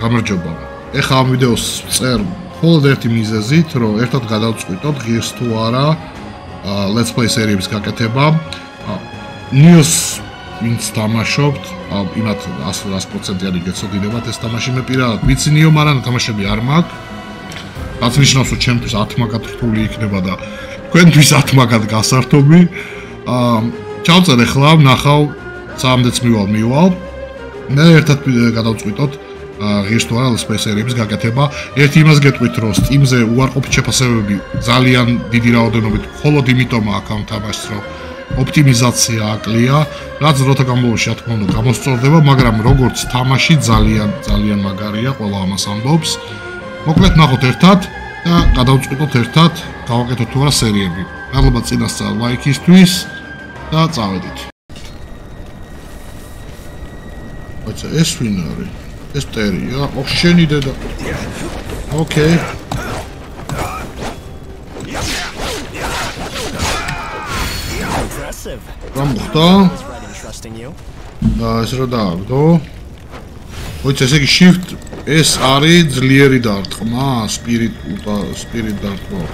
გამარჯობა. ეხლა ამ ვიდეოს წერ მხოლოდ ერთი მიზეზით, რომ ერთად გადავწყვიტოთ ღირს თუ არა Let's Play სერიების გაკეთება. News ვინც თამაშობთ, იმათ 100%-იანი გეცოდინებათ ეს თამაში მე პირადად ვიცინიო, მაგრამ თამაშები არ მაქვს. რაც ნიშნავს, რომ ჩემთვის 10 მაგად რთული იქნება და თქვენთვის 10 მაგად გასართობი. აა ჩავწერ ახლა, ნახავ, სამდეც მივალ, მივალ. მე ერთად გადავწყვიტოთ ღირს თუ არა სერიების გაკეთება. ერთი იმას გეტყვით, რომ Steam-ზე უარყოფით შეფასებები ძალიან დიდი რაოდენობით, მხოლოდ იმიტომ აქვს ამ თამაშს, რომ ოპტიმიზაცია აკლია, რაც დროთა განმავლობაში, რა თქმა უნდა, გამოსწორდება, მაგრამ როგორც თამაში ძალიან ძალიან მაგარია, ყველა ამას ამბობს. მოკლედ ნახოთ ერთად და გადავწყვიტოთ ერთად, გავაკეთოთ თუ არა სერიები. მადლობა წინასწარ ლაიქისთვის და წავედით. აცა ეს ვინ არის? ეს ტერია? ოხ შენი დედა. ოკეი. რამ ხდა? და ეს რა დააგდო? ოიც ესე იგი shift ეს არის ძლიერი დარტყმა, spirit spirit დარტყმა.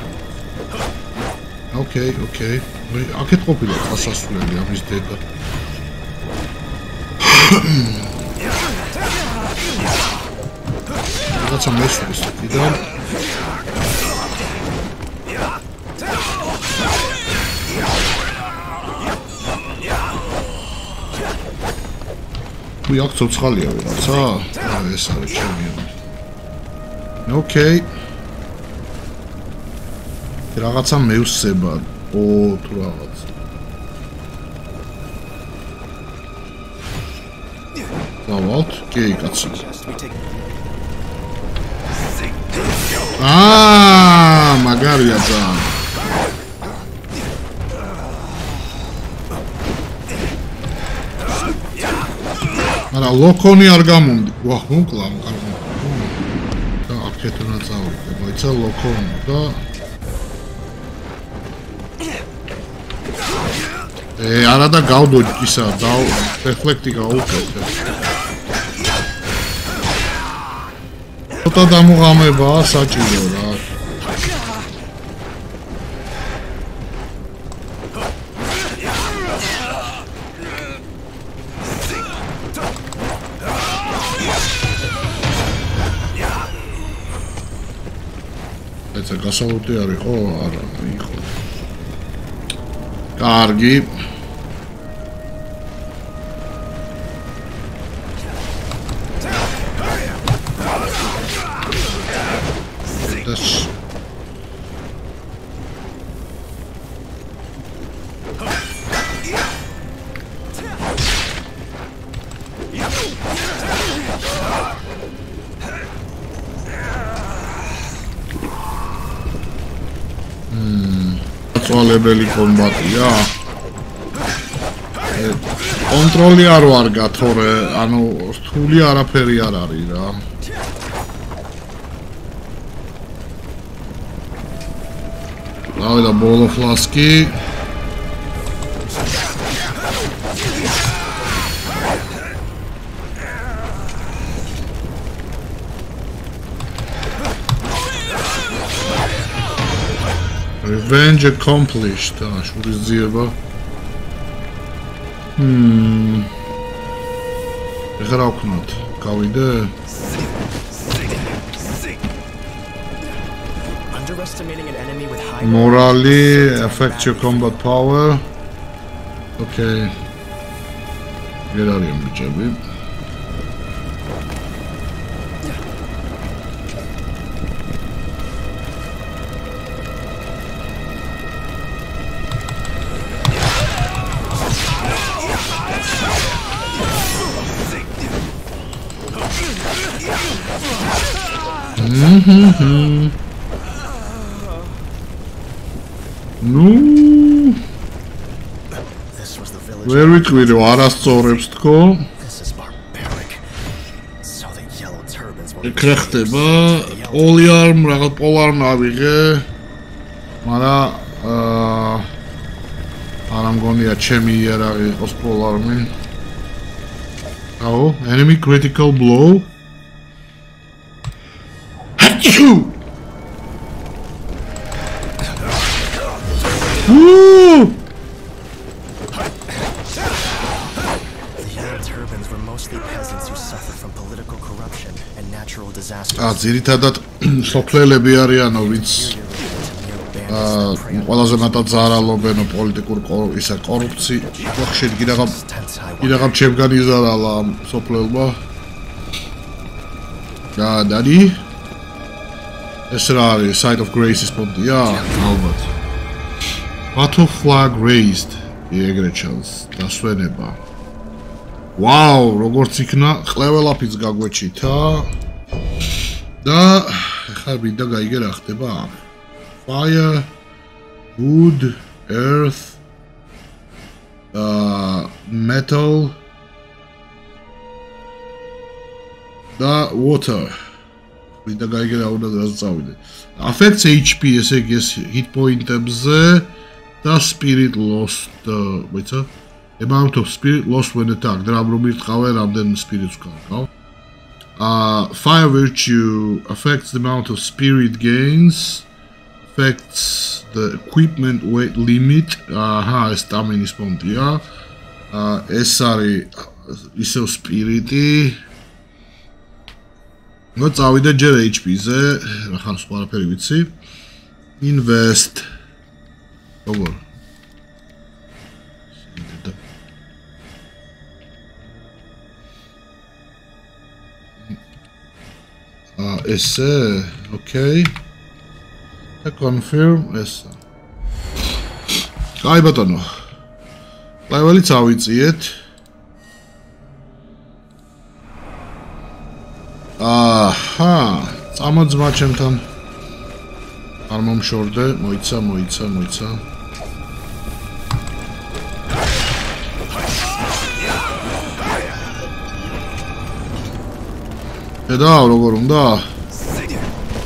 ოკეი, ოკეი. აქეთ ყოფილა წასასვლელი ამის დედა. რაღაცა მესვრის კიდევ თუ აქ ცოცხალია ვიღაცა? აა ეს არის ჩემი. ოკეი. რაღაცა მევსება. ო თუ რაღაც. დავალთ, კი, კაცი. აა, მაგარია ძალიან. არა ლოკონი არ გამომდი. ვაჰ, მოკლა არ გამომდი. და აქეთ უნდა წავიდე, მოიცა ლოკონი და ე არა და გავდო ისა და რეფლექტი გაუკეთე. ფოტო დამოღამებაა საჭირო რა. ეცა გასაუბრდი არის ხო? არა, იყო. კარგი. წვალებელი კომბატია. კონტროლი არ ვარ გათორე, ანუ რთული არაფერი არ არის რა. დავიდა ბოლო ფლასკი. Revenge accomplished. Ha, şurada zirve. Hmm. Ехар окнот. Као иде... Morally your combat power. Okay. Geri arıyorum bir cevabı. ნუ ვერ ვიტყვი რომ არასწორებს თქო ეკრახტება პოლიარმ რაღაც პოლარმ ავიღე მაგრამ აა არ ამგონია ჩემი იარაღი იყოს პოლარმი აუ enemy critical blow აჩუ ა ძირითადად სოფლელები არიანო ვინც აა ყველაზე მეტად ზარალობენ პოლიტიკურ ისა კორუფცია ხშირ კიდაღა კიდაღა ჩემგანი ზარალა სოფლელმა. და დადი ეს რა არის? Side of grace-ის პონტია ალბათ. Battle flag raised ეგრეჩანს დასვენება. ვაუ როგორც იქნა ყლეველაფიც გაგვეჩითა. და ხა მინდა გაიგე რა ხდება fire wood earth uh metal და water მინდა გაიგე რა უნდა რაც წავიდე? Affects hp ესე იგი ეს hit point-ებზე და spirit lost ვიცა amount of spirit lost when attacked რა რომ ირტყავენ რამდენ spirit-ს გავყავ uh fire virtue affects the amount of spirit gains affects the equipment weight limit. Aha ეს სტამინის პონტია. Uh ეს არის ისევ სპირიტი ნუ წავიდე ჯერ HP-ზე ახლა სხვა არაფერი ვიცი invest როგორ ესე, okay. და confirm ეს. აი ბატონო. ლაივალიც ავიწიეთ. აჰა, წამოძმა ჩემთან. არ მომშორდე, მოიცა, მოიცა, მოიცა. და როგორ უნდა?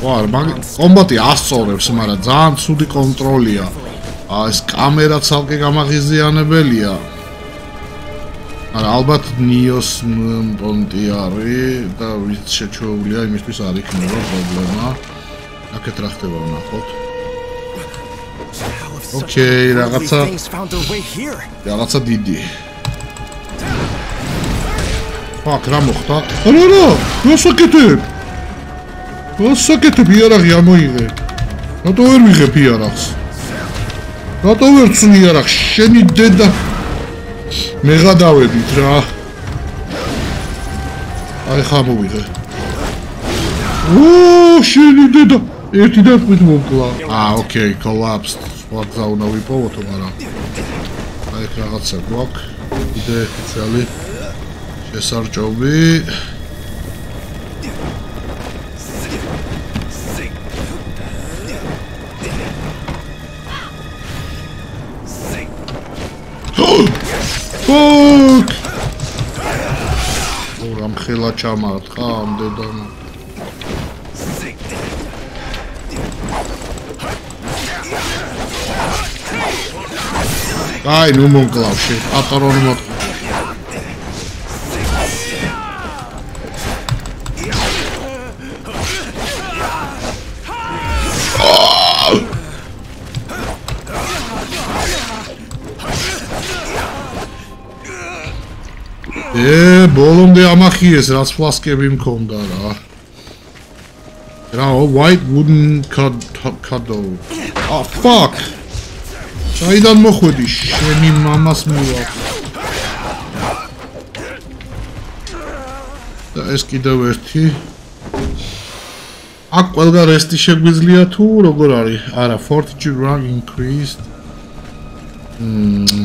ვარ, მაგ კომბატი ასწორებს, მაგრამ ძალიან ცუდი კონტროლია. აა ეს კამერა ცალკე გამაღიზიანებელია. არა, ალბათ ნიოს პონტი არის და ვიც შეჩოულია, იმისთვის არ იქნება პრობლემა. აკეთ რა ხდება ნახოთ. ოკეი, რაღაცა რაღაცა დიდი. ფაქ რა მოხდა? არა რა, მოსაკეთებ. მოსაკეთებ იარაღი ამოიღე. რატო ვერ მიღებ იარაღს? რატო ვერ წვნი იარაღს? შენი დედა მე გადავედით რა. აი ხა მოვიღე. ოო, შენი დედა ერთი დაწყით მოკლა. აა, ოკეი, collapsed. ვაცა უნდა ვიპოვოთო, მაგრამ აი რაღაცა გვაქვს. იდე ფიციალი. შესარჭობი ორამ ხელა ჩამარტყა ამდენ აი ნუ მომკლავში პატრონი მოტყვა ე ბოლომდე ამახიეს რაც ფლასკები მქონდა რა. რა white wooden cuddle oh fuck! საიდან მოხვედი შენი მამას მივა და ეს კიდევ ერთი. აქ ყველგან რესტი შეგვიძლია თუ როგორ არის? არა fortitude rank increased. მმ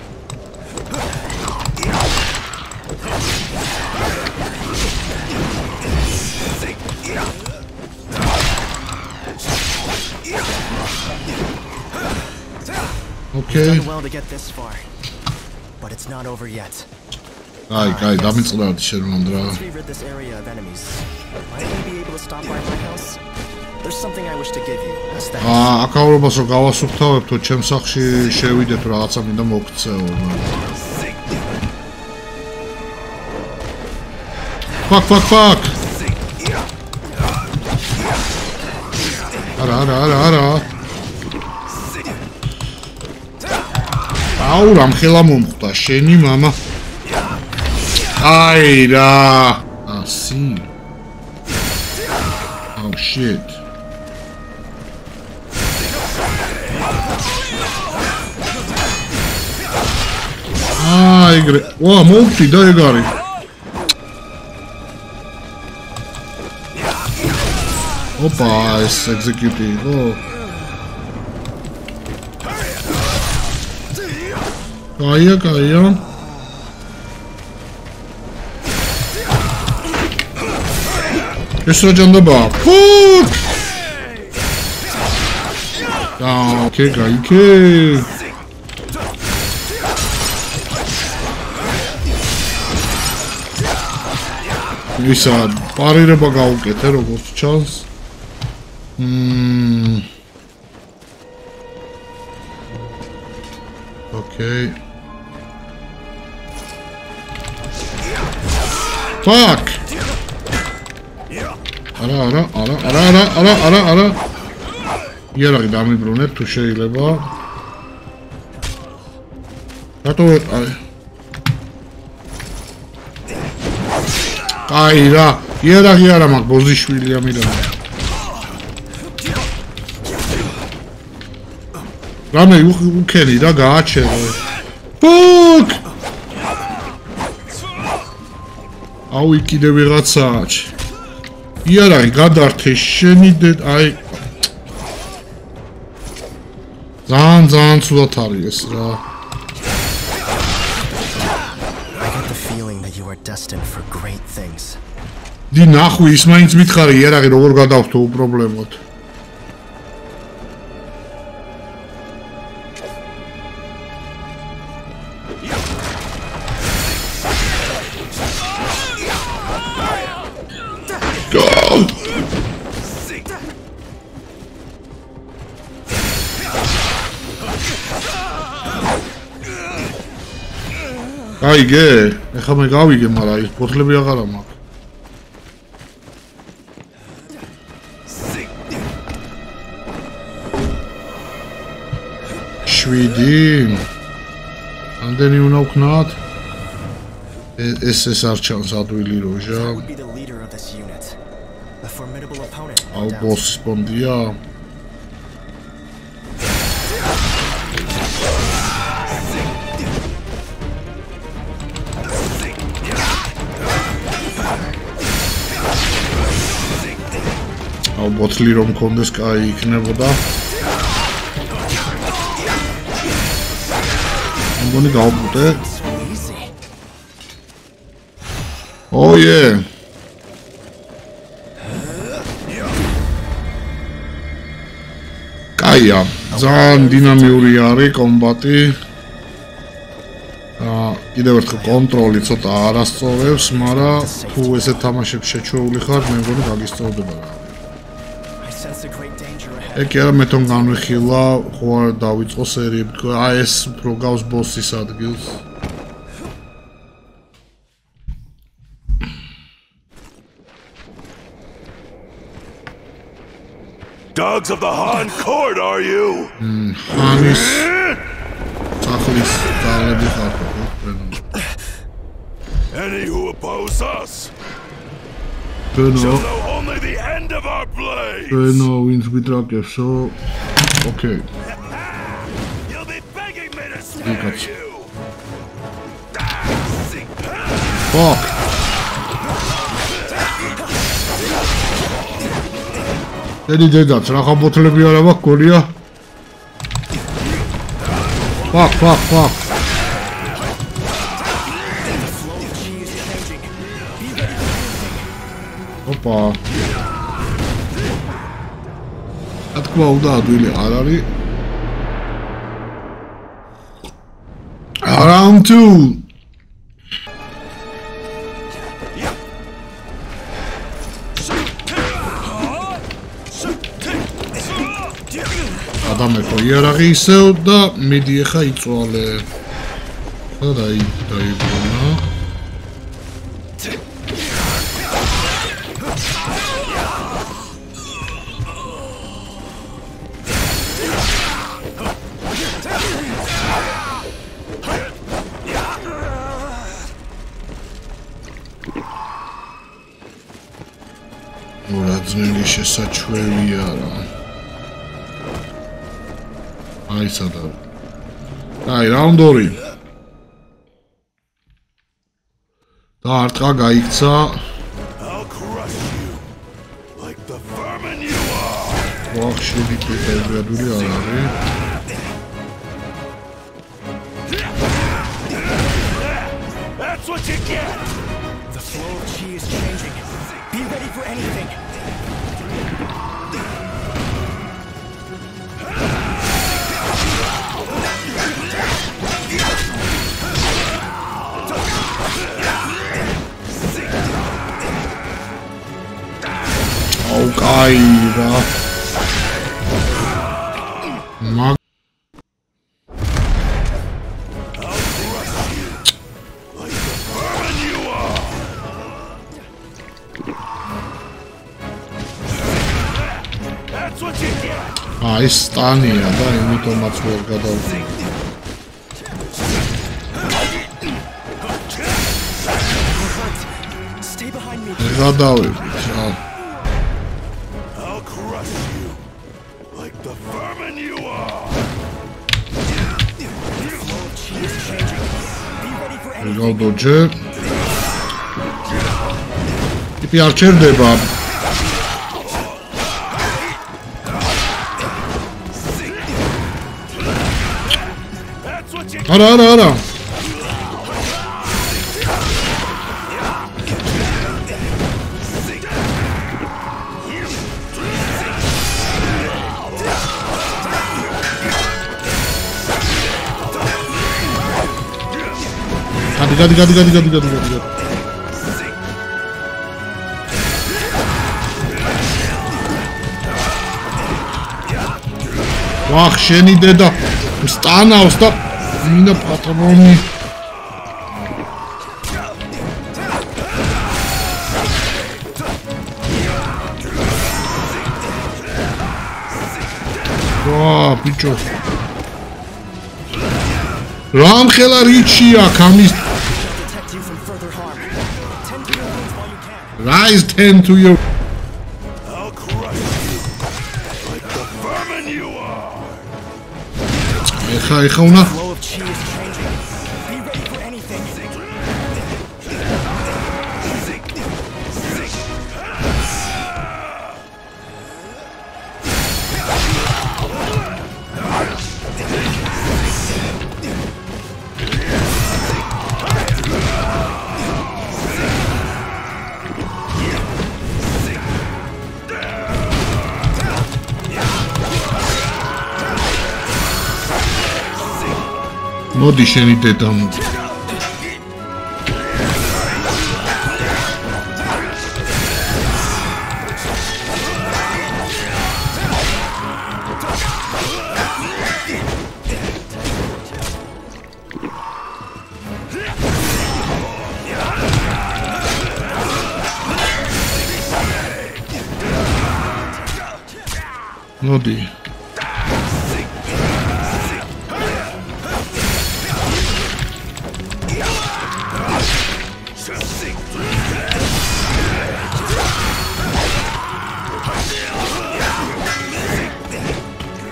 Okay. Done well to get this far. But it's not over yet. აი, კაი, დამიწყდა შენ მომდრა. Once we rid this area of enemies, might we be able to stop by my house? There's something I wish to give you. Აა, აკავრობას რო გავასუფთავებთო, ჩემ სახში შევიდეთ რაღაცა მინდა მოგწეო. ფაკ, ფაკ, ფაკ. არა, არა, არა, არა. აუ, რამხელა მომხვდა შენი мама. აი რა. ასი. Oh shit. აი ეგრე. ვა, მოვხდი და ეგ არის. ოპა, ეს ექსეკიუტი იყო. კაია, კაია. ეს რა ჯანდაბა? ფუქ! Fuck! არა, არა, არა, არა, არა, არა, არა, არა. იარაღი დამიბრუნეთ თუ შეიძლება. რატო აი აი რა, იარაღი არა მაქვს, ბოზიშვილია მირა. რამე უქენი რა გააჩერე. ფუქ! აუ იქიდე ვიღაცაა. იარაღი გადართე შენი დე აი ძალიან ძალიან ცუდად არის ეს რა. Destined for great things. დი ნახვი ის მაინც მითხარი იარაღი როგორ გადავთო უპრობლემოდ. აიგე, ეხლა მე გავიგე, მაგრამ ის ფოთლები აღარა მაქვს. შვიდი. ამდენი უნდა ვქნათ? ეს ეს არ ჩანს ადვილი როჟა. I would be ბოთლი რომ კონდეს კაი იქნებოდა. მგონი. Oh yeah. კაია, ძალიან დინამიური არის კომბატი. აა, კიდევ ერთხელ კონტროლი ცოტა არასწორებს, მაგრამ თუ ესე თამაშებს შეჩვეული ხარ, მე მგონი გაგისწორდება რა. ეგ კი არა მე თვითონ განვიხილა, ხო არ დავიწყო სერიები, თქო, აი ეს უფრო გავს ბოსის ადგილს. Dogs of the Han Court, are you? ხანის სახლის ძალები ხარ ხო? Any who oppose us ბენო, shall know only the end of our blade. ბენო ვინც გიტრაკებსო? ოკეი. You'll be begging me to spare Because- you. Fuck. დედი დედაც რა ხა ბოთლები არა მაქვს გოლია? Fuck, fuck, fuck. ოპა. რა თქმა უნდა ადვილი არ არის. round 2 ადამეკო იარაღი ისევ და მიდი ახლა იწვალე და დაი დაიბრუნა ძველი შესაჩვევი არა. აი სადაა. აი, რაუნდ 2. და არტყა გაიქცა. ვახშები კი დაგვიადული არ არის. That's what you get! The flow of chi is changing. Be ready for anything. Oh, God. ტანია და იმიტომაც ვერ გადავწყვიტე. გადავებით რა. გავდოჯე. ტიპი არ ჩერდება. არა, არა, არა. გადი, გადი, გადი, გადი, გადი, გადი, გადი, გადი. ვახ, შენი დედა სტანავს და მინდა პატრონი ვა ბიჭო რამ ხელა რიჩია გამის Rise 10 to your ხა ეხა უნდა Vou deixando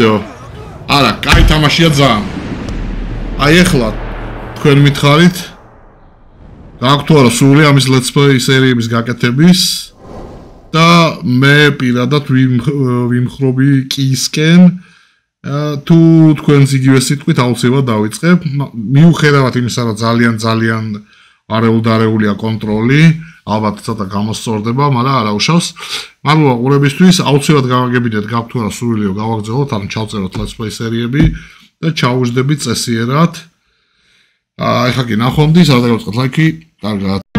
всё არა, кай თამაშია ძალიან. აი ახლა თქვენ მითხარით გაქვთ თუ არა სული ამის let's play სერიების გაკეთების და მე პირადად ვიმხრობი კისკენ თუ თქვენს იგივე სიტყვით აუცილებლად დავიწყებ მიუხედავად იმისა რომ ძალიან ძალიან არეულდარეულია კონტროლი ალბათ ცოტა გამოსწორდება მაგრამ არა უშავს მადლობა ყურებისთვის აუცილებლად გავაგებინეთ გაქვთ არა სულიო გავაგზავნოთ ან ჩავწეროთ let's play სერიები და ჩაუждდებით წესიერად. აი ხა კი ნახომდი, სადღაც ლაიქი, კარგად.